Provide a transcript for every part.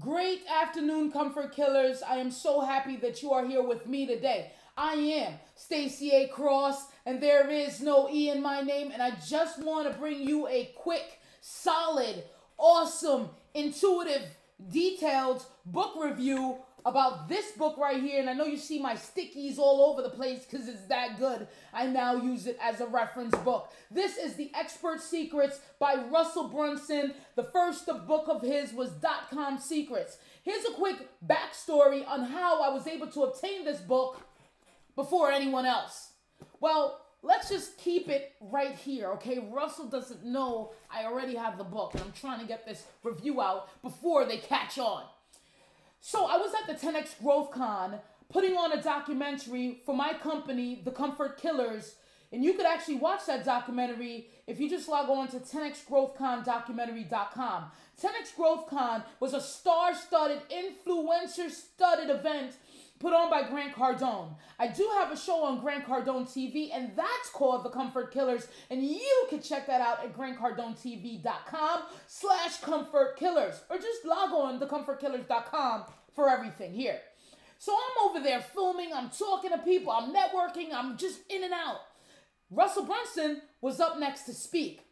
Great afternoon, comfort killers. I am so happy that you are here with me today. I am Stacy A. Cross, and there is no E in my name, and I just want to bring you a quick, solid, awesome, intuitive, detailed book review about this book right here. And I know you see my stickies all over the place because it's that good. I now use it as a reference book. This is The Expert Secrets by Russell Brunson. The first book of his was Dot Com Secrets. Here's a quick backstory on how I was able to obtain this book before anyone else. Well, let's just keep it right here, okay? Russell doesn't know I already have the book, and I'm trying to get this review out before they catch on. So I was at the 10x Growth Con putting on a documentary for my company, The Comfort Killers. And you could actually watch that documentary if you just log on to 10xgrowthcondocumentary.com. 10x Growth Con was a star studded, influencer studded event put on by Grant Cardone. I do have a show on Grant Cardone TV, and that's called The Comfort Killers, and you can check that out at grantcardonetv.com slash comfort killers, or just log on to comfortkillers.com for everything here. So I'm over there filming, I'm talking to people, I'm networking, I'm just in and out. Russell Brunson was up next to speak.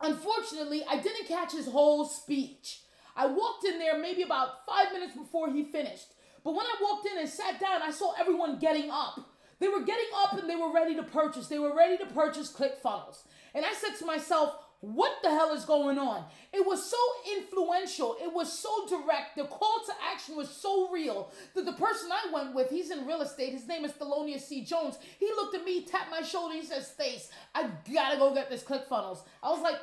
Unfortunately, I didn't catch his whole speech. I walked in there maybe about five minutes before he finished. But when I walked in and sat down, I saw everyone getting up. They were getting up and they were ready to purchase. They were ready to purchase ClickFunnels. And I said to myself, what the hell is going on? It was so influential. It was so direct. The call to action was so real that the person I went with, he's in real estate. His name is Thelonious C. Jones. He looked at me, tapped my shoulder. He says, Stace, I gotta go get this ClickFunnels. I was like,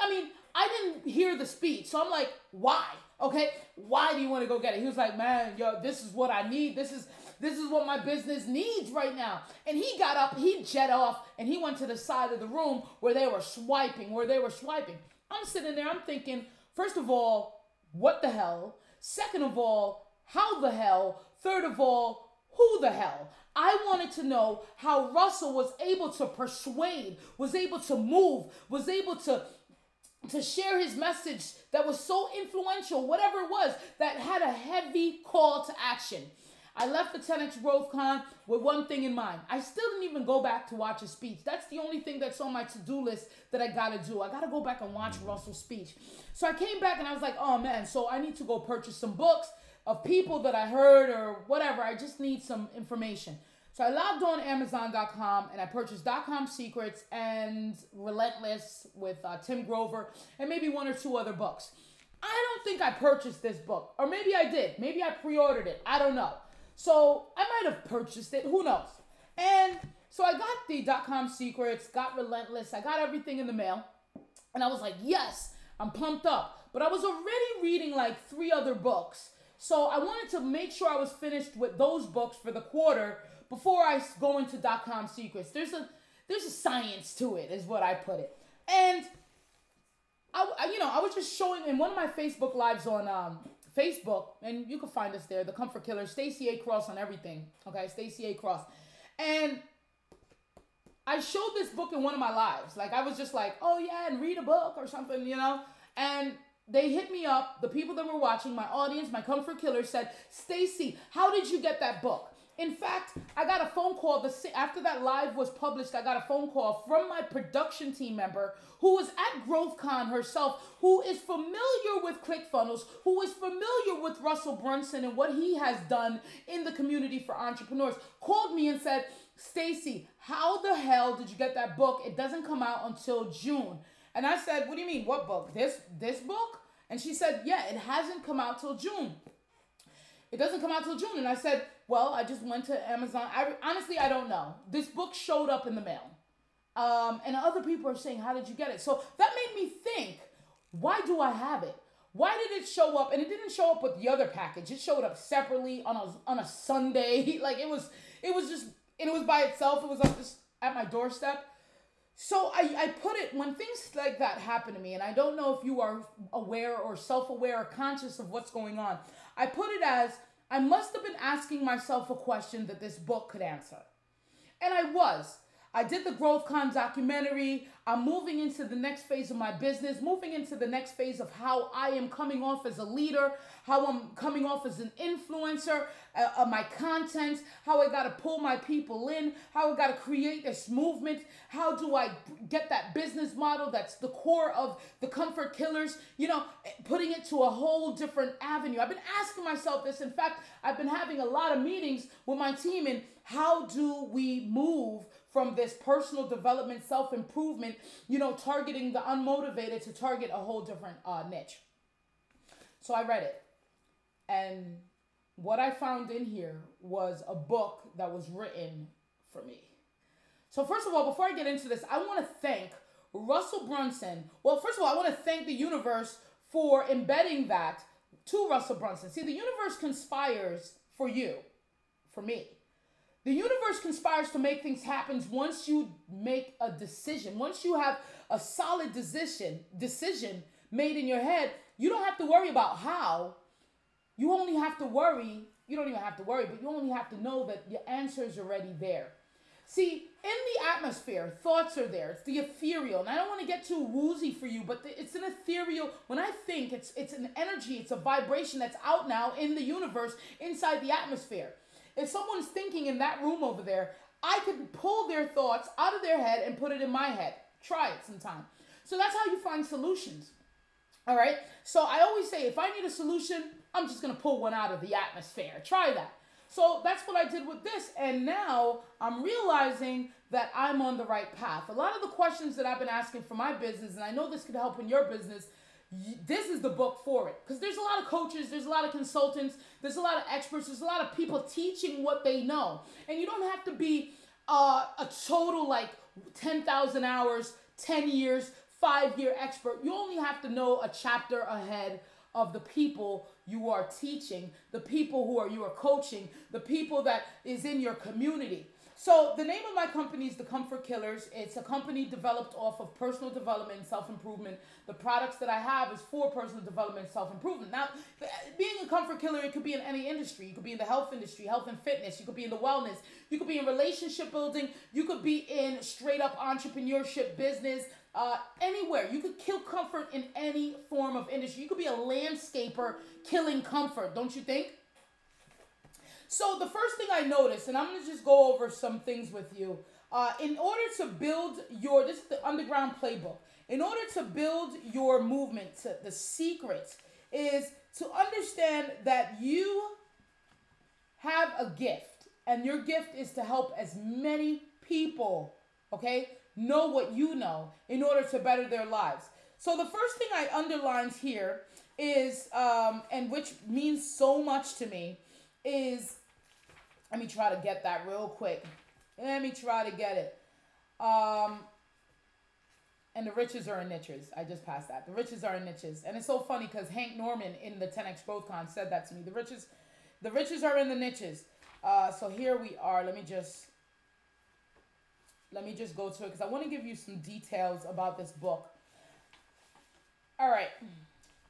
I mean, I didn't hear the speech. So I'm like, why? Okay, why do you want to go get it? He was like, man, yo, this is what I need. This is this is what my business needs right now. And he got up, he jet off, and he went to the side of the room where they were swiping, where they were swiping. I'm sitting there, I'm thinking, first of all, what the hell? Second of all, how the hell? Third of all, who the hell? I wanted to know how Russell was able to persuade, was able to move, was able to to share his message that was so influential, whatever it was, that had a heavy call to action. I left the 10x Growth Con with one thing in mind. I still didn't even go back to watch his speech. That's the only thing that's on my to-do list that I gotta do. I gotta go back and watch Russell's speech. So I came back and I was like, oh man, so I need to go purchase some books of people that I heard or whatever. I just need some information. So I logged on Amazon.com and I purchased .com Secrets and Relentless with uh, Tim Grover and maybe one or two other books. I don't think I purchased this book, or maybe I did. Maybe I pre-ordered it. I don't know. So I might have purchased it. Who knows? And so I got the dot .com Secrets, got Relentless. I got everything in the mail, and I was like, yes, I'm pumped up. But I was already reading like three other books. So I wanted to make sure I was finished with those books for the quarter before I go into dot com secrets. There's a there's a science to it, is what I put it. And I, you know, I was just showing in one of my Facebook lives on um, Facebook, and you can find us there, the Comfort Killer, Stacy A. Cross on everything. Okay, Stacy A. Cross. And I showed this book in one of my lives. Like I was just like, oh yeah, and read a book or something, you know? And they hit me up, the people that were watching, my audience, my comfort killer said, Stacy, how did you get that book? In fact, I got a phone call the after that live was published. I got a phone call from my production team member who was at GrowthCon herself, who is familiar with ClickFunnels, who is familiar with Russell Brunson and what he has done in the community for entrepreneurs. Called me and said, "Stacy, how the hell did you get that book? It doesn't come out until June." And I said, "What do you mean? What book? This this book?" And she said, "Yeah, it hasn't come out till June." It doesn't come out till June. And I said, well, I just went to Amazon. I honestly, I don't know. This book showed up in the mail. Um, and other people are saying, how did you get it? So that made me think, why do I have it? Why did it show up? And it didn't show up with the other package. It showed up separately on a on a Sunday. like it was, it was just, and it was by itself. It was up just at my doorstep. So I, I put it when things like that happen to me, and I don't know if you are aware or self-aware or conscious of what's going on. I put it as I must have been asking myself a question that this book could answer. And I was. I did the GrowthCon documentary. I'm moving into the next phase of my business, moving into the next phase of how I am coming off as a leader, how I'm coming off as an influencer, uh, uh, my content, how I got to pull my people in, how I got to create this movement, how do I get that business model that's the core of the comfort killers, you know, putting it to a whole different avenue. I've been asking myself this. In fact, I've been having a lot of meetings with my team and how do we move from this personal development, self improvement, you know, targeting the unmotivated to target a whole different uh, niche. So I read it. And what I found in here was a book that was written for me. So, first of all, before I get into this, I want to thank Russell Brunson. Well, first of all, I want to thank the universe for embedding that to Russell Brunson. See, the universe conspires for you, for me. The universe conspires to make things happen once you make a decision. Once you have a solid decision, decision made in your head, you don't have to worry about how. You only have to worry, you don't even have to worry, but you only have to know that your answer is already there. See, in the atmosphere, thoughts are there. It's the ethereal. And I don't want to get too woozy for you, but it's an ethereal. When I think, it's it's an energy, it's a vibration that's out now in the universe, inside the atmosphere. If someone's thinking in that room over there, I could pull their thoughts out of their head and put it in my head. Try it sometime. So that's how you find solutions. All right. So I always say if I need a solution, I'm just going to pull one out of the atmosphere. Try that. So that's what I did with this. And now I'm realizing that I'm on the right path. A lot of the questions that I've been asking for my business, and I know this could help in your business, this is the book for it. Because there's a lot of coaches there's a lot of consultants there's a lot of experts there's a lot of people teaching what they know. And you don't have to be uh, a total like 10,000 hours 10 years 5 year expert. You only have to know a chapter ahead of the people you are teaching the people who are you are coaching the people that is in your community so the name of my company is The Comfort Killers. It's a company developed off of personal development and self-improvement. The products that I have is for personal development and self-improvement. Now, being a comfort killer, it could be in any industry. You could be in the health industry, health and fitness. You could be in the wellness. You could be in relationship building. You could be in straight up entrepreneurship business. Uh, anywhere. You could kill comfort in any form of industry. You could be a landscaper killing comfort, don't you think? So the first thing I noticed, and I'm gonna just go over some things with you. Uh, in order to build your, this is the underground playbook. In order to build your movement, to, the secret is to understand that you have a gift, and your gift is to help as many people, okay, know what you know in order to better their lives. So the first thing I underlined here is, um, and which means so much to me, is let me try to get that real quick. Let me try to get it. Um, and the riches are in niches. I just passed that. The riches are in niches. And it's so funny because Hank Norman in the 10x GrowthCon said that to me. The riches, the riches are in the niches. Uh, so here we are. Let me just let me just go to it because I want to give you some details about this book. All right.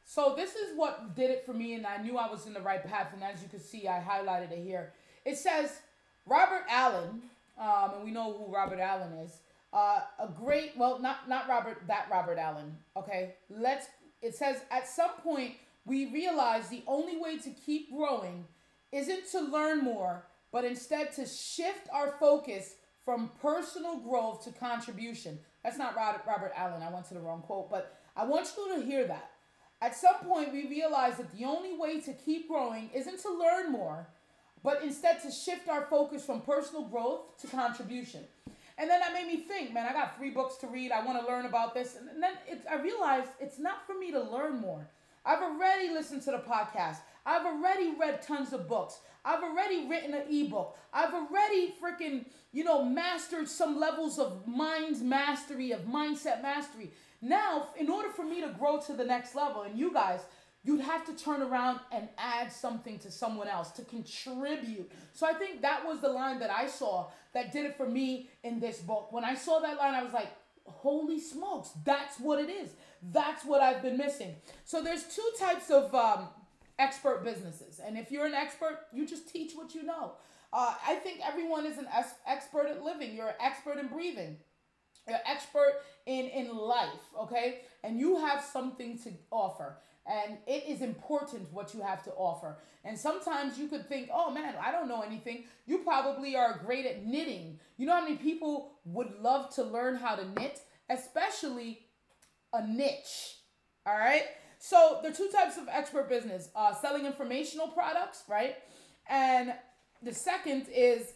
So this is what did it for me, and I knew I was in the right path. And as you can see, I highlighted it here. It says Robert Allen, um, and we know who Robert Allen is. Uh, a great, well, not not Robert, that Robert Allen. Okay, let's. It says at some point we realize the only way to keep growing isn't to learn more, but instead to shift our focus from personal growth to contribution. That's not Robert, Robert Allen. I went to the wrong quote, but I want you to hear that. At some point, we realize that the only way to keep growing isn't to learn more, but instead to shift our focus from personal growth to contribution. And then that made me think, man, I got three books to read. I want to learn about this. And then it, I realized it's not for me to learn more. I've already listened to the podcast. I've already read tons of books. I've already written an ebook. I've already freaking, you know, mastered some levels of mind mastery, of mindset mastery. Now, in order for me to grow to the next level, and you guys, you'd have to turn around and add something to someone else to contribute. So I think that was the line that I saw that did it for me in this book. When I saw that line, I was like, holy smokes, that's what it is. That's what I've been missing. So there's two types of um, expert businesses. And if you're an expert, you just teach what you know. Uh, I think everyone is an expert at living. You're an expert in breathing. You're an expert in in life. Okay, and you have something to offer. And it is important what you have to offer. And sometimes you could think, oh man, I don't know anything. You probably are great at knitting. You know how many people would love to learn how to knit, especially a niche. All right. So there are two types of expert business: uh, selling informational products, right? And the second is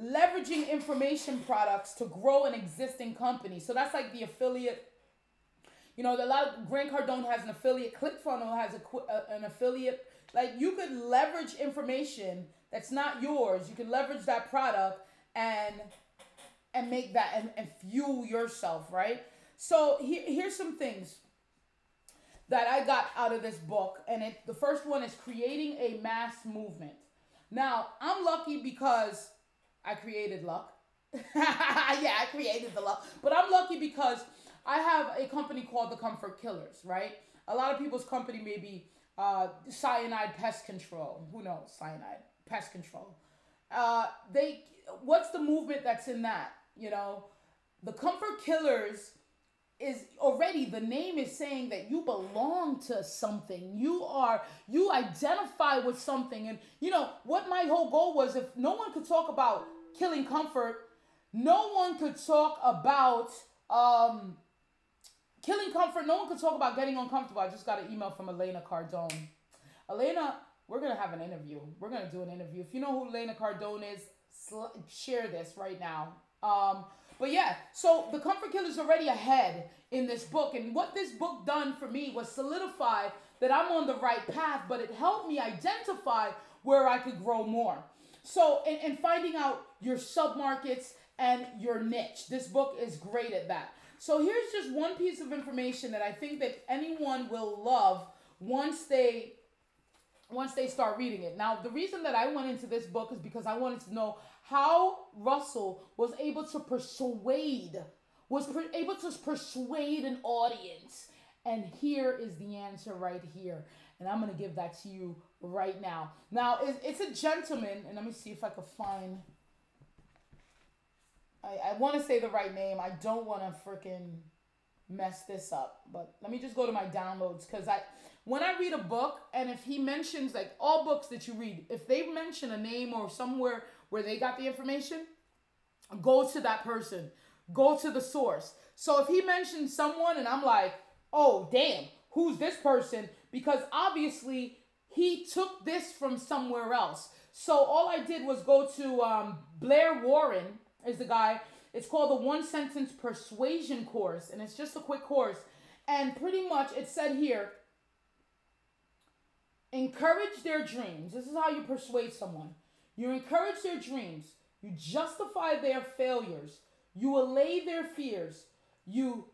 leveraging information products to grow an existing company. So that's like the affiliate. You know, a lot of Grant Cardone has an affiliate. ClickFunnels has a, uh, an affiliate. Like you could leverage information that's not yours. You can leverage that product and and make that and, and fuel yourself, right? So here, here's some things that I got out of this book, and it the first one is creating a mass movement. Now I'm lucky because I created luck. yeah, I created the luck, but I'm lucky because I have a company called the Comfort Killers, right? A lot of people's company may be uh, cyanide pest control. Who knows? Cyanide pest control. Uh, they what's the movement that's in that? You know, the Comfort Killers is already the name is saying that you belong to something. You are you identify with something. And you know what my whole goal was if no one could talk about killing comfort, no one could talk about um killing comfort, no one could talk about getting uncomfortable. I just got an email from Elena Cardone. Elena, we're gonna have an interview. We're gonna do an interview. If you know who Elena Cardone is, sl- share this right now. Um, but yeah, so the Comfort Killer is already ahead in this book. And what this book done for me was solidify that I'm on the right path, but it helped me identify where I could grow more. So, in, in finding out your submarkets and your niche, this book is great at that. So, here's just one piece of information that I think that anyone will love once they once they start reading it. Now, the reason that I went into this book is because I wanted to know how Russell was able to persuade, was per- able to persuade an audience. And here is the answer right here. And I'm going to give that to you right now. Now, it's, a gentleman, and let me see if I can find. I, I want to say the right name. I don't want to freaking mess this up. But let me just go to my downloads because I when I read a book and if he mentions like all books that you read, if they mention a name or somewhere where they got the information, go to that person. Go to the source. So if he mentions someone and I'm like, oh, damn, who's this person? Because obviously he took this from somewhere else. So all I did was go to um, Blair Warren, is the guy. It's called the One Sentence Persuasion Course, and it's just a quick course. And pretty much it said here encourage their dreams. This is how you persuade someone. You encourage their dreams. You justify their failures. You allay their fears. You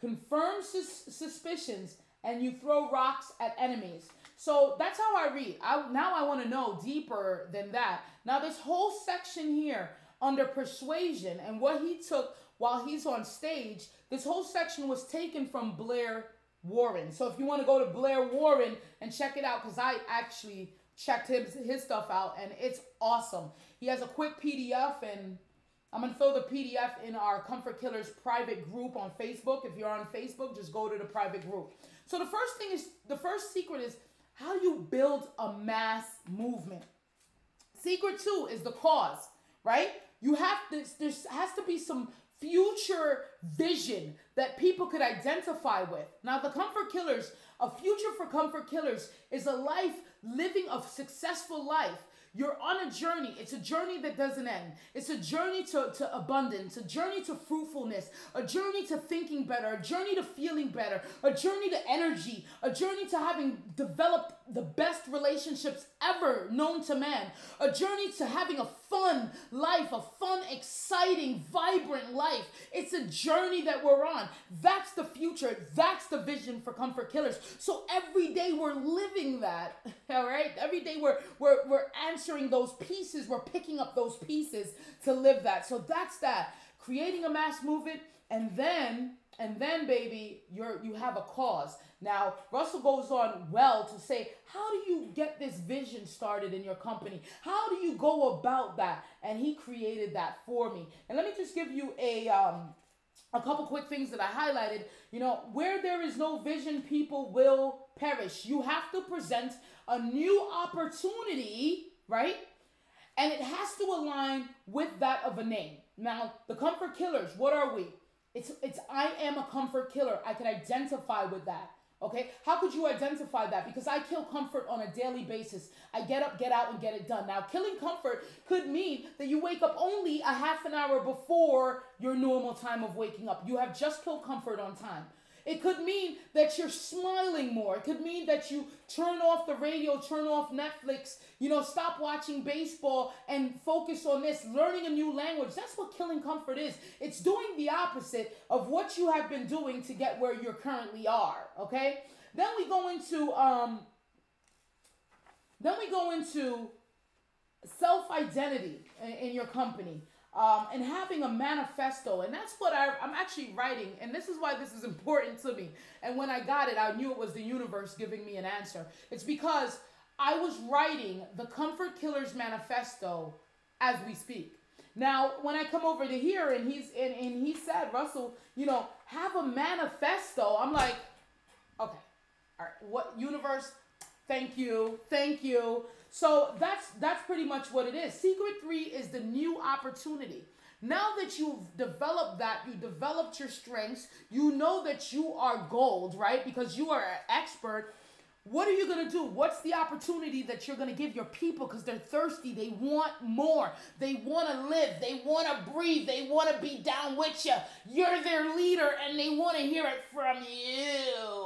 confirm sus- suspicions and you throw rocks at enemies. So that's how I read. I, now I want to know deeper than that. Now, this whole section here under persuasion and what he took while he's on stage, this whole section was taken from Blair Warren. So if you want to go to Blair Warren and check it out, because I actually checked his, his stuff out and it's awesome. He has a quick PDF and I'm gonna throw the PDF in our Comfort Killers private group on Facebook. If you're on Facebook, just go to the private group. So the first thing is the first secret is how you build a mass movement? Secret two is the cause, right? You have this, there has to be some future vision that people could identify with. Now, the Comfort Killers, a future for Comfort Killers is a life living a successful life you're on a journey. It's a journey that doesn't end. It's a journey to, to abundance, a journey to fruitfulness, a journey to thinking better, a journey to feeling better, a journey to energy, a journey to having developed the best relationships ever known to man, a journey to having a fun life, a fun, exciting, vibrant life. It's a journey that we're on. That's the future. That's the vision for Comfort Killers. So every day we're living that, all right? Every day we're, we're, we're answering answering those pieces, we're picking up those pieces to live that. So that's that. Creating a mass movement, and then and then baby, you're you have a cause. Now, Russell goes on well to say, how do you get this vision started in your company? How do you go about that? And he created that for me. And let me just give you a um a couple quick things that I highlighted. You know, where there is no vision, people will perish. You have to present a new opportunity, right? And it has to align with that of a name. Now, the comfort killers, what are we? It's it's I am a comfort killer. I can identify with that. Okay? How could you identify that? Because I kill comfort on a daily basis. I get up, get out, and get it done. Now, killing comfort could mean that you wake up only a half an hour before your normal time of waking up. You have just killed comfort on time. It could mean that you're smiling more. It could mean that you turn off the radio, turn off Netflix, you know, stop watching baseball and focus on this, learning a new language. That's what killing comfort is. It's doing the opposite of what you have been doing to get where you currently are, okay? Then we go into um then we go into self-identity in, in your company um, and having a manifesto. And that's what I, I'm actually writing. And this is why this is important to me. And when I got it, I knew it was the universe giving me an answer. It's because I was writing the Comfort Killers Manifesto as we speak. Now, when I come over to here and he's and, and he said, Russell, you know, have a manifesto. I'm like, okay, all right, what universe? Thank you, thank you. So that's that's pretty much what it is. Secret three is the new opportunity. Now that you've developed that, you developed your strengths, you know that you are gold, right? Because you are an expert. What are you going to do? What's the opportunity that you're going to give your people because they're thirsty? They want more. They want to live. They want to breathe. They want to be down with you. You're their leader and they want to hear it from you.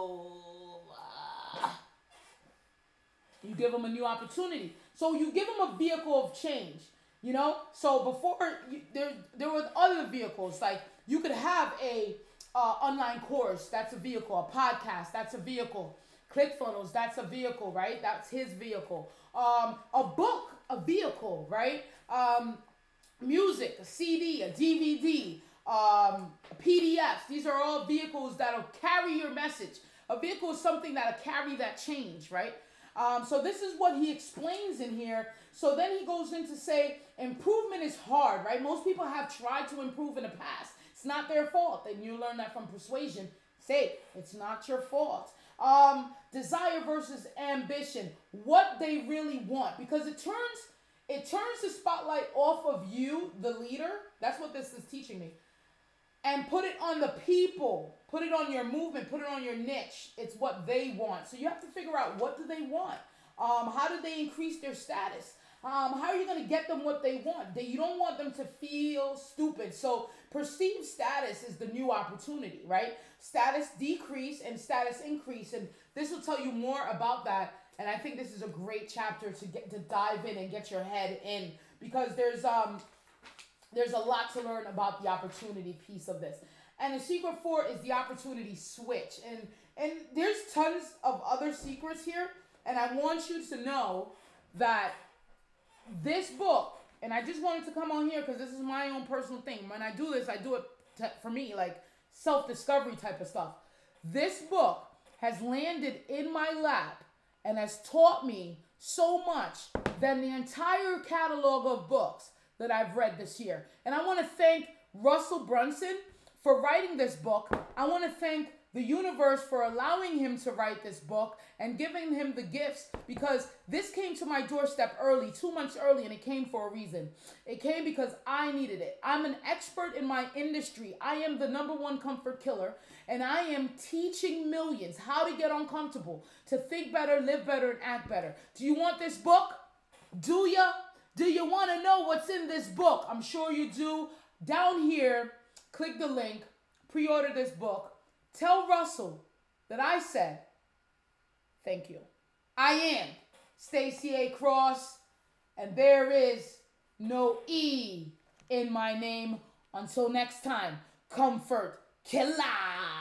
You give them a new opportunity. So you give them a vehicle of change. You know, so before you, there, there were other vehicles like you could have a uh, online course. That's a vehicle. A podcast. That's a vehicle. ClickFunnels. That's a vehicle, right? That's his vehicle. Um, a book. A vehicle, right? Um, music. A CD. A DVD. Um, PDFs. These are all vehicles that'll carry your message. A vehicle is something that'll carry that change, right? Um, so this is what he explains in here. So then he goes in to say improvement is hard, right? Most people have tried to improve in the past. It's not their fault. And you learn that from persuasion. Say it's not your fault. Um, desire versus ambition. What they really want, because it turns it turns the spotlight off of you, the leader. That's what this is teaching me and put it on the people. Put it on your movement. Put it on your niche. It's what they want. So you have to figure out what do they want. Um, how do they increase their status? Um, how are you going to get them what they want? They, you don't want them to feel stupid. So perceived status is the new opportunity right? Status decrease and status increase. And this will tell you more about that. And i think this is a great chapter to get to dive in and get your head in. Because there's um there's a lot to learn about the opportunity piece of this. And the secret four is the opportunity switch. And and there's tons of other secrets here. And I want you to know that this book, and I just wanted to come on here because this is my own personal thing. When I do this, I do it to, for me, like self discovery type of stuff. This book has landed in my lap and has taught me so much than the entire catalog of books that I've read this year. And I want to thank Russell Brunson for writing this book. I want to thank the universe for allowing him to write this book and giving him the gifts because this came to my doorstep early, two months early, and it came for a reason. It came because I needed it. I'm an expert in my industry. I am the number one comfort killer, and I am teaching millions how to get uncomfortable, to think better, live better, and act better. Do you want this book? Do ya? Do you want to know what's in this book? I'm sure you do. Down here, click the link, pre order this book. Tell Russell that I said, thank you. I am Stacy A. Cross, and there is no E in my name. Until next time, comfort killer.